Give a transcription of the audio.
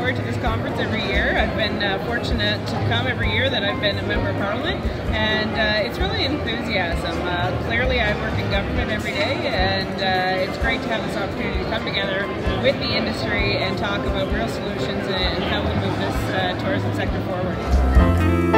Forward to this conference every year. I've been uh, fortunate to come every year that I've been a member of parliament, and uh, it's really enthusiasm. Uh, clearly, I work in government every day, and uh, it's great to have this opportunity to come together with the industry and talk about real solutions and how we move this uh, tourism sector forward.